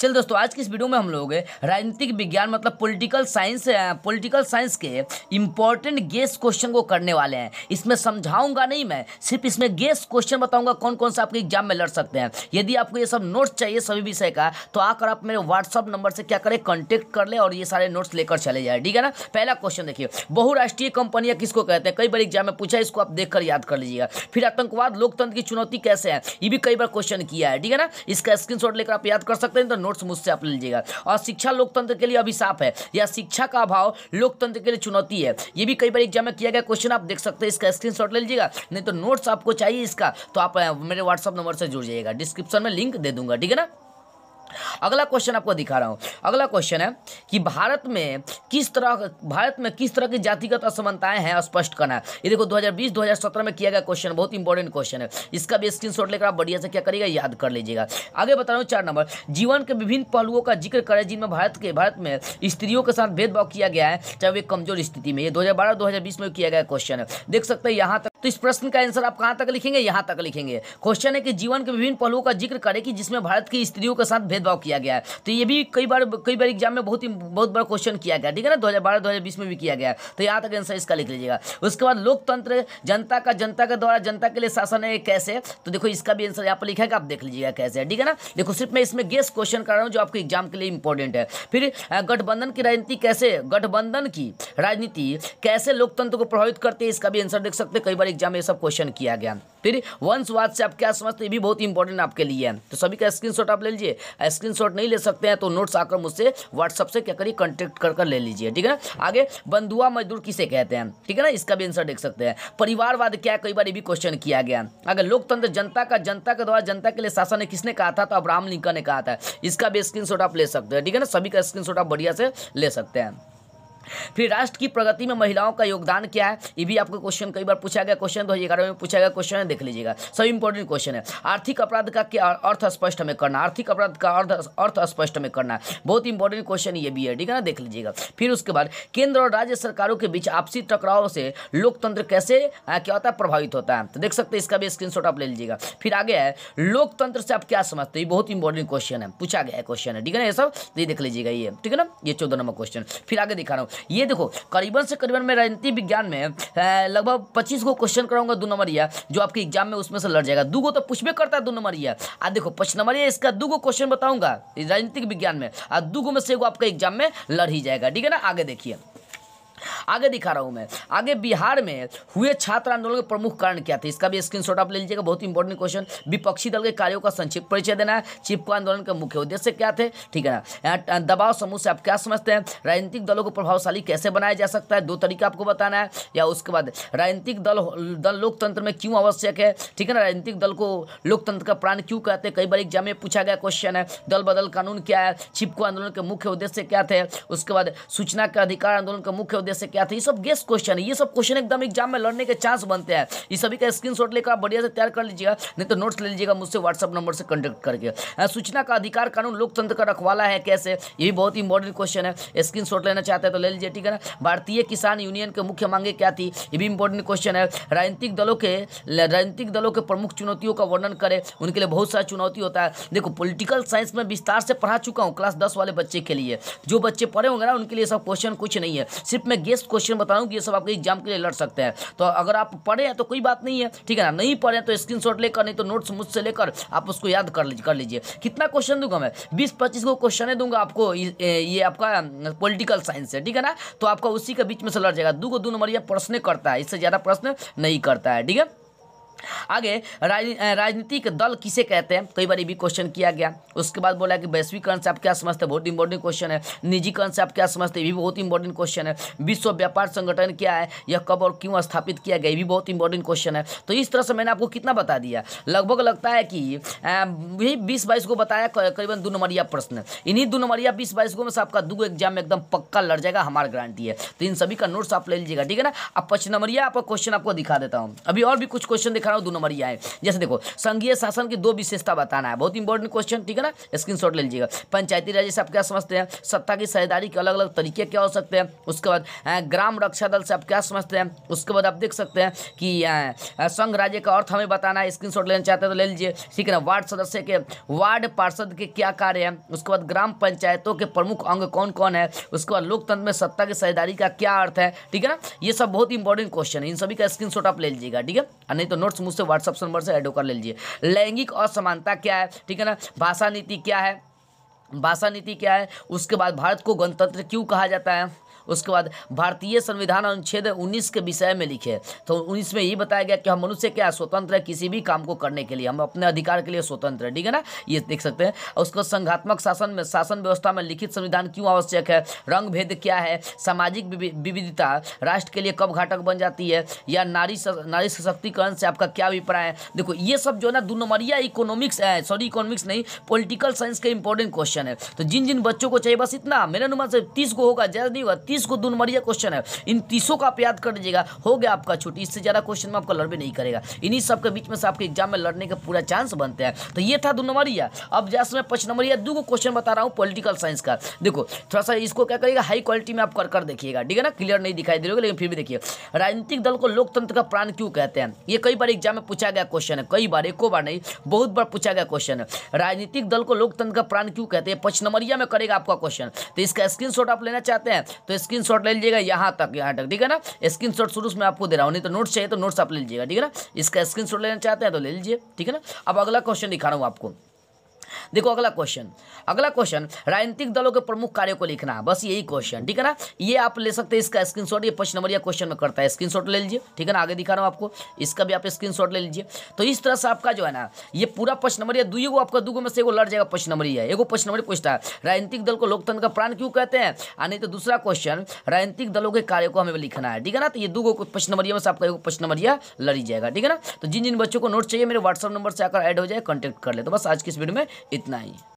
चल दोस्तों, आज की इस वीडियो में हम लोग राजनीतिक विज्ञान मतलब पॉलिटिकल साइंस पॉलिटिकल साइंस के इंपॉर्टेंट गेस क्वेश्चन को करने वाले हैं। इसमें समझाऊँगा नहीं मैं, सिर्फ़ इसमें गेस क्वेश्चन बताऊँगा कौन कौन सा आपके एग्ज़ाम में लड़ सकते हैं। यदि आपको ये सब नोट्स चाहिए सभी विषय का तो आकर आप मेरे व्हाट्सअप नंबर से क्या करें कॉन्टेक्ट कर ले और ये सारे नोट्स लेकर चले जाए, ठीक है ना? पहला क्वेश्चन देखिए, बहुराष्ट्रीय कंपनियाँ किसको कहते हैं? कई बार एग्ज़ाम में पूछा इसको आप देखकर याद कर लीजिएगा। फिर आतंकवाद, लोकतंत्र की चुनौती कैसे है? ये भी कई बार क्वेश्चन किया है, ठीक है ना? इसका स्क्रीनशॉट लेकर आप याद कर सकते हैं तो नोट्स मुझसे आप लीजिएगा। और शिक्षा लोकतंत्र के लिए अभिशाप है। या शिक्षा का अभाव लोकतंत्र के लिए चुनौती है। ये भी कई बार एग्ज़ाम में किया गया क्वेश्चन आप देख सकते हैं। इसका स्क्रीन शॉट ले लीजिएगा। नहीं तो नोट्स आपको चाहिए इसका तो आप मेरे व्हाट्सअप नंबर से जुड़ जाइएगा। डिस्क्रिप्शन में लिंक दे दूँगा, ठीक है ना? अगला क्वेश्चन आपको दिखा रहा हूँ। अगला क्वेश्चन है कि भारत में किस तरह, भारत में किस तरह की जातिगत असमानताएँ हैं स्पष्ट करना है। ये देखो 2020 2017 में किया गया क्वेश्चन बहुत इंपॉर्टेंट क्वेश्चन है। इसका भी स्क्रीनशॉट लेकर आप बढ़िया से क्या करिएगा, याद कर लीजिएगा। आगे बता रहा हूँ, चार नंबर। जीवन के विभिन्न पहलुओं का ज़िक्र करें, जिनमें भारत के, भारत में स्त्रियों के साथ भेदभाव किया गया है, चाहे वे कमज़ोर स्थिति में। ये दो हज़ार में किया गया क्वेश्चन है। देख सकते हैं, यहाँ तक तो इस प्रश्न का आंसर आप कहाँ तक लिखेंगे? यहाँ तक लिखेंगे। क्वेश्चन है कि जीवन के विभिन्न पहलुओं का ज़िक्र करें कि जिसमें भारत की स्त्रियों के साथ भेदभाव किया गया है। तो ये भी कई बार कई बार एग्ज़ाम में बहुत ही, बहुत बड़ा क्वेश्चन किया गया, ठीक है ना? दो हज़ार में भी किया गया तो यहाँ तक आंसर इसका लिख लीजिएगा। उसके बाद लोकतंत्र, जनता का, जनता के द्वारा, जनता के लिए शासन है कैसे? तो देखो, इसका भी आंसर यहाँ पर लिखा है आप देख लीजिएगा कैसे है, ठीक है ना? देखो, सिर्फ़ मैं इसमें गेस क्वेश्चन कर रहा हूँ जो आपके एग्ज़ाम के लिए इंपॉर्टेंट है। फिर गठबंधन की राजनीति कैसे? गठबंधन की राजनीति कैसे लोकतंत्र को प्रभावित करती है, इसका भी आंसर देख सकते कई बार एग्ज़ाम में ये सब क्वेश्चन किया गया। फिर वंशवाद से आप क्या समझते हैं भी बहुत इंपॉर्टेंट आपके लिए है। तो सभी का स्क्रीनशॉट आप ले लीजिए। स्क्रीनशॉट नहीं ले सकते हैं तो नोट्स आकर मुझसे व्हाट्सअप से क्या करिए कॉन्टेक्ट कर कर ले लीजिए, ठीक है ना? आगे, बंधुआ मजदूर किसे कहते हैं, ठीक है ना? इसका भी आंसर देख सकते हैं। परिवारवाद क्या कई बार ये भी क्वेश्चन किया गया। अगर लोकतंत्र जनता का, जनता के द्वारा, जनता के लिए शासन है किसने कहा था तो अब्राहम लिंकन ने कहा था। इसका भी स्क्रीनशॉट आप ले सकते हैं, ठीक है ना? सभी का स्क्रीनशॉट आप बढ़िया से ले सकते हैं। फिर राष्ट्र की प्रगति में महिलाओं का योगदान क्या है? ये भी आपको क्वेश्चन कई बार पूछा गया क्वेश्चन दो हज़ार में पूछा गया क्वेश्चन है, देख लीजिएगा। सब इंपॉर्टेंट क्वेश्चन है। आर्थिक अपराध का क्या अर्थ स्पष्ट हमें करना आर्थिक अपराध का अर्थ अर्थ स्पष्ट हमें करना बहुत इंपॉर्टेंट क्वेश्चन ये भी है, ठीक है ना? देख लीजिएगा। फिर उसके बाद, केंद्र और राज्य सरकारों के बीच आपसी टकराव से लोकतंत्र कैसे क्या होता है? प्रभावित होता है। तो देख सकते हैं, इसका भी स्क्रीनशॉट आप ले लीजिएगा। फिर आगे है, लोकतंत्र से आप क्या समझते हैं? बहुत इंपॉर्टेंट क्वेश्चन है। पूछा गया क्वेश्चन है, ठीक है ना ये सब? ये देख लीजिएगा ये, ठीक है ना? ये चौदह नंबर क्वेश्चन फिर आगे दिखा रहा हूँ। ये देखो, करीबन से करीबन मैं राजनीति विज्ञान में लगभग पच्चीस को क्वेश्चन कराऊँगा दो नंबर या, जो आपके एग्ज़ाम में उसमें से लड़ जाएगा। दो गो तो पूछबे करता है दो नंबर या। आ देखो पच नंबरिया इसका दो गो क्वेश्चन बताऊँगा, राजनीतिक विज्ञान में। आ दो में से आपका एग्ज़ाम में लड़ ही जाएगा, ठीक है ना? आगे देखिए। आगे दिखा रहा हूँ मैं। आगे बिहार में हुए छात्र आंदोलन के प्रमुख कारण क्या थे? इसका भी स्क्रीनशॉट आप ले लीजिएगा, बहुत इंपॉर्टेंट क्वेश्चन विपक्षी दल के कार्यों का संक्षिप्त परिचय देना है। चिपको आंदोलन के मुख्य उद्देश्य क्या थे? ठीक है ना। दबाव समूह से आप क्या समझते हैं? राजनीतिक दलों को प्रभावशाली कैसे बनाया जा सकता है? दो तरीका आपको बताना है। या उसके बाद, राजनीतिक दल दल लोकतंत्र में क्यों आवश्यक है? ठीक है ना, राजनीतिक दल को लोकतंत्र का प्राण क्यों कहते हैं? कई बार एग्ज़ाम में पूछा गया क्वेश्चन है। दल बदल कानून क्या है? चिपको आंदोलन के मुख्य उद्देश्य क्या थे? उसके बाद, सूचना का अधिकार आंदोलन का मुख्य उद्देश्य क्या थे? ये सब गेस्ट क्वेश्चन है। ये सब क्वेश्चन एकदम एग्ज़ाम में लड़ने के चांस बनते हैं। ये सभी का स्क्रीनशॉट लेकर आप बढ़िया से तैयार कर लीजिएगा, नहीं तो नोट्स ले लीजिएगा मुझसे व्हाट्सअप नंबर से कॉन्टेक्ट करके। सूचना का अधिकार कानून लोकतंत्र का रखवाला है कैसे? ये बहुत इंपॉर्टेंट क्वेश्चन है। स्क्रीन लेना चाहते हैं तो ले लीजिए, ठीक है ना? भारतीय किसान यूनियन के मुख्य मांगे क्या थी? ये भी इंपॉर्टेंट क्वेश्चन है। राजनीतिक दलों के राजनीतिक दलों के प्रमुख चुनौतियों का वर्णन करें। उनके लिए बहुत सारा चुनौती होता है। देखो पॉलिटिकल साइंस में विस्तार से पढ़ा चुका हूँ क्लास दस वाले बच्चे के लिए। जो बच्चे पढ़े होंगे ना, उनके लिए सब क्वेश्चन कुछ नहीं है। सिर्फ़ मैं गेस्ट क्वेश्चन बता रहा हूँ कि ये सब आपके एग्ज़ाम के लिए लड़ सकते हैं। तो अगर आप पढ़े हैं तो कोई बात नहीं है, ठीक है ना? नहीं पढ़े तो स्क्रीन लेकर, नहीं तो नोट्स मुझसे लेकर आप उसको याद कर लीजिए कर लीजिए। कितना क्वेश्चन दूँगा मैं? बीस, पच्चीस को क्वेश्चन दूँगा आपको, ये आपका पोलिटिकल साइंस है, ठीक है ना? तो आपका उसी के बीच में से लड़ जाएगा। दो को दो नंबर यह प्रश्न करता है, इससे ज़्यादा प्रश्न नहीं करता है, ठीक है? आगे, राजनी- राजनीतिक दल किसे कहते हैं? कई बार ये भी क्वेश्चन किया गया। उसके बाद बोला कि वैश्वीकरण से आप क्या समझते हैं? बहुत इंपॉर्टेंट क्वेश्चन है। निजीकरण से आप क्या समझते हैं? भी बहुत इंपॉर्टेंट क्वेश्चन है। विश्व व्यापार संगठन क्या है? यह कब और क्यों स्थापित किया गया? ये भी बहुत इंपॉर्टेंट क्वेश्चन है। तो इस तरह से मैंने आपको कितना बता दिया। लगभग लगता है कि यही बीस बाईस को बताया करीबन दो नंबरिया प्रश्न। इन्हीं दो नंबरिया बीस बाईस को में आपका दो एग्ज़ाम में एकदम पक्का लड़ जाएगा, हमारा गारंटी है। तो इन सभी का नोट्स आप ले लीजिएगा, ठीक है ना? अब पच नंबरिया आपका क्वेश्चन आपको दिखा देता हूँ। अभी और भी कुछ क्वेश्चन दिखा रहा हूँ, दो नंबर ये है जैसे देखो, संघीय शासन की दो विशेषता बताना है। बहुत इंपॉर्टेंट क्वेश्चन ठीक है ना? स्क्रीन शॉट ले लीजिएगा। पंचायती राज से आप क्या समझते हैं? सत्ता की साझेदारी के अलग अलग तरीके क्या हो सकते हैं? उसके बाद ग्राम रक्षा दल से आप क्या समझते हैं? उसके बाद आप देख सकते हैं कि संघ राज्य का अर्थ हमें बताना है। स्क्रीन लेना चाहते हैं तो ले लीजिए, ठीक है ना? वार्ड सदस्य के, वार्ड पार्षद के क्या कार्य है? उसके बाद ग्राम पंचायतों के प्रमुख अंग कौन कौन है? उसके बाद लोकतंत्र में सत्ता की साझेदारी का क्या अर्थ है? ठीक है ना? ये सब बहुत इंपॉर्टेंट क्वेश्चन है। इन सभी का स्क्रीन आप ले लीजिएगा, ठीक है? नहीं तो नोट्स मुझसे व्हाट्सअप नंबर से एड कर ले लीजिए लैंगिक असमानता क्या है? ठीक है ना? भाषा नीति क्या है? भाषा नीति क्या है? उसके बाद भारत को गणतंत्र क्यों कहा जाता है? उसके बाद भारतीय संविधान अनुच्छेद उन्नीस के विषय में लिखे। तो उन्नीस में यही बताया गया कि हम मनुष्य क्या स्वतंत्र है किसी भी काम को करने के लिए। हम अपने अधिकार के लिए स्वतंत्र है, ठीक है ना? ये देख सकते हैं। उसको संघात्मक शासन में, शासन व्यवस्था में लिखित संविधान क्यों आवश्यक है? रंग भेद क्या है? सामाजिक विविधता राष्ट्र के लिए कब घाटक बन जाती है? या नारी नारी सशक्तिकरण से आपका क्या अभिप्राय है? देखो, ये सब जो ना दो इकोनॉमिक्स है सॉरी इकोनॉमिक्स नहीं पॉलिटिकल साइंस के इंपॉर्टेंट क्वेश्चन है। तो जिन जिन बच्चों को चाहिए, बस इतना। मेरे अनुमान से तीस को होगा, ज़्यादा नहीं होगा, तीस को दो नंबरिया क्वेश्चन है। इन तीसों का आप याद कर लीजिएगा, हो गया आपका छुट्टी इससे ज़्यादा क्वेश्चन में आपका लड़ भी नहीं करेगा। इन्हीं सब के बीच में से आपके एग्ज़ाम में लड़ने का पूरा चांस बनते हैं। तो ये था दो नंबरिया अब जैसे मैं पाँच नंबरिया दो क्वेश्चन बता रहा हूँ पॉलिटिकल साइंस का। देखो, थोड़ा सा इसको क्या करेगा हाई क्वालिटी में आप कर कर देखिएगा। ठीक है ना? क्लियर नहीं दिखाई दे रहे लेकिन फिर भी देखिए। राजनीतिक दल को लोकतंत्र का प्राण क्यों कहते हैं? ये कई बार एग्ज़ाम में पूछा गया क्वेश्चन है। कई बार, एको बार नहीं, बहुत बार पूछा गया क्वेश्चन है। राजनीतिक दल को लोकतंत्र का प्राण क्यों कहते हैं? पच नंबरिया में करेगा आपका क्वेश्चन तो इसका स्क्रीन आप लेना चाहते हैं तो स्क्रीन शॉट ले लीजिएगा यहाँ तक यहाँ तक, ठीक है ना? स्क्रीन शॉट शुरू में आपको दे रहा हूँ, नहीं तो नोट्स चाहिए तो नोट्स आप ले लीजिएगा, ठीक है ना? इसका स्क्रीन लेना चाहते हैं तो ले लीजिए, ठीक है ना? अब अगला क्वेश्चन दिखा रहा हूँ आपको। देखो, अगला क्वेश्चन अगला क्वेश्चन राजनीतिक दलों के प्रमुख कार्यों को लिखना। है बस यही क्वेश्चन ठीक है ना? ये आप ले सकते हैं इसका स्क्रीनशॉट ये पच्चीस नंबर या क्वेश्चन में करता है। स्क्रीनशॉट ले लीजिए, ठीक है ना? आगे दिखा रहा हूँ आपको। इसका भी आप स्क्रीनशॉट ले लीजिए। तो इस तरह से आपका जो है ना, ये पूरा पच्चीस नंबर या दुई आपका, दो में से एगो लड़ जाएगा पच्चीस नंबर है एगो पच्चीस नंबर पूछता है, राजनीतिक दल को लोकतंत्र का प्राण क्यों कहते हैं? और नहीं तो दूसरा क्वेश्चन राजनीतिक दलों के कार्य को हमें लिखना है, ठीक है ना? तो ये दो पच्चीस नंबर में से आपका एगो पच्चीस नंबर लड़ी जाएगा, ठीक है ना? तो जिन जिन बच्चों को नोट चाहिए, मेरे व्हाट्सअप नंबर से आकर ऐड हो जाए कॉन्टेक्ट कर ले। तो बस आज की इस वीडियो में इतना ही।